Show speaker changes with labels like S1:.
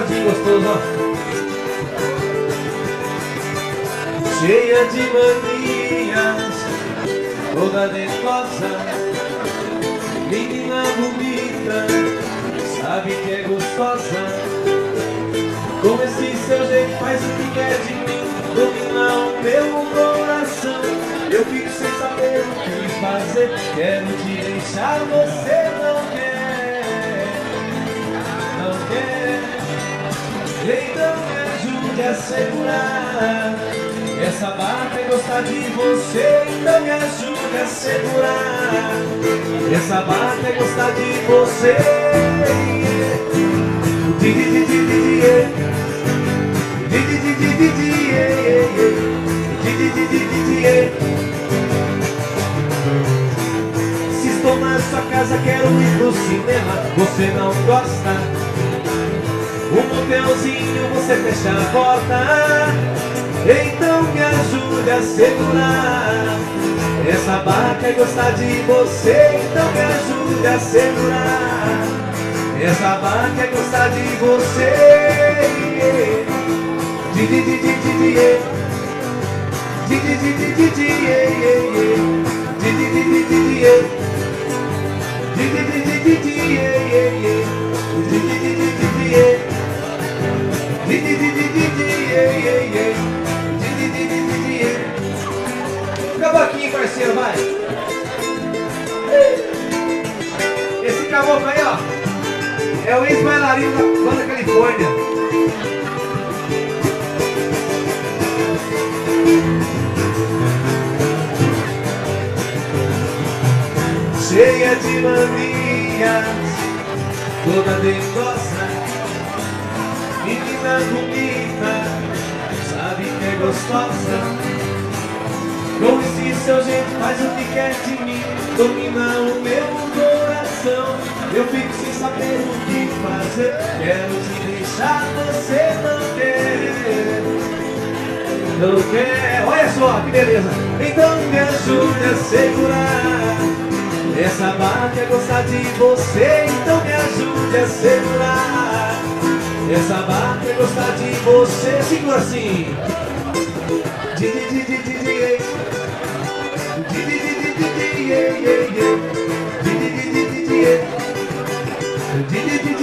S1: gostoso, ó. Cheia de manias, toda dentosa, menina bonita, sabe que é gostosa. Com esse seu jeito faz o que quer de mim, domina o meu coração. Eu fico sem saber o que fazer, quero te deixar, você ajude a segurar essa barca e gostar de você. Então me ajude a segurar essa barca e gostar de você. Di, di, di, di, di, di, di, di, di, di, di, di, di, di, di, di, Se estou na sua casa, quero ir pro cinema. Você não gosta? Um motelzinho, você fecha a porta Então me ajude a segurar Essa barca e gostar de você Então me ajude a segurar Essa barca e gostar de você Di di di di di di eh. Di di di di di Cavaquinho, parceiro, vai. Esse caboclo aí, ó, é o ex-bailarino da banda Califórnia. Cheia de manias, toda dengosa, menina bonita, sabe que é gostosa. Seu jeito faz o que quer de mim, domina o meu coração. Eu fico sem saber o que fazer, quero te deixar, você quer. Não quer, olha só que beleza. Então me ajude a segurar. Essa barca é gostar de você, então me ajude a segurar. Essa barca é gostar de você, segura assim. Di, di, di, di. Di, Di, di,